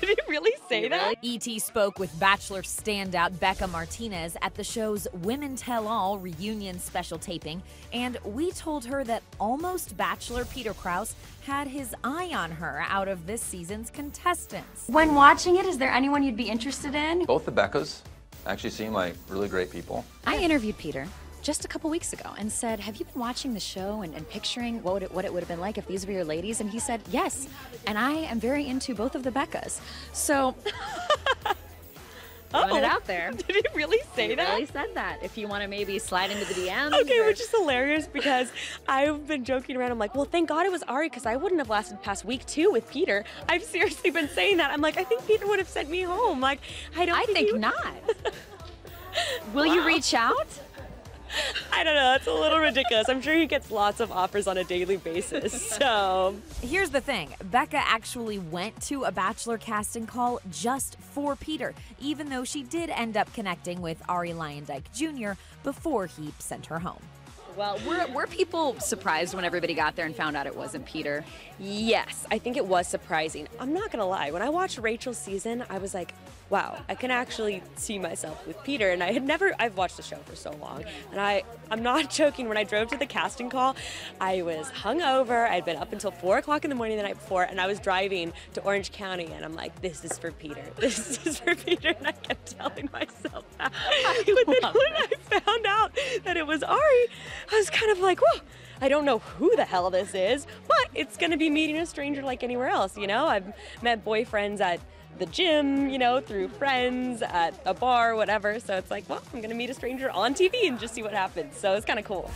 Did he really say that? E.T. spoke with Bachelor standout Bekah Martinez at the show's Women Tell All reunion special taping, and we told her that almost Bachelor Peter Kraus had his eye on her out of this season's contestants. When watching it, is there anyone you'd be interested in? Both the Beccas actually seem like really great people. I interviewed Peter just a couple weeks ago and said, Have you been watching the show and, and picturing what, would it, what it would have been like if these were your ladies? And he said, Yes. And I am very into both of the Beccas. So. Throwing it out there. Did he really say that? He that? really said that. If you want to maybe slide into the DMs. Okay, or- which is hilarious because I've been joking around. I'm like, well, thank God it was Ari because I wouldn't have lasted past week two with Peter. I've seriously been saying that. I'm like, I think Peter would have sent me home. Like, I don't I think, think he- not. Will you reach out? I don't know. It's a little ridiculous. I'm sure he gets lots of offers on a daily basis. So Here's the thing Bekah actually went to a Bachelor casting call just for Peter, even though she did end up connecting with Ari Luyendyk Jr. before he sent her home. Well, were, were people surprised when everybody got there and found out it wasn't Peter? Yes, I think it was surprising. I'm not gonna lie. When I watched Rachel's season, I was like, wow, I can actually see myself with Peter. And I had never, I've watched the show for so long. And I, I'm not joking. When I drove to the casting call, I was hungover. I'd been up until four o'clock in the morning the night before, and I was driving to Orange County. And I'm like, this is for Peter. This is for Peter. And I kept telling myself that. But then when I found out that it was Ari, I was kind of like, whoa. I don't know who the hell this is, but it's gonna be meeting a stranger like anywhere else, you know? I've met boyfriends at the gym, you know, through friends, at a bar, whatever. So it's like, well, I'm gonna meet a stranger on TV and just see what happens. So it's kind of cool.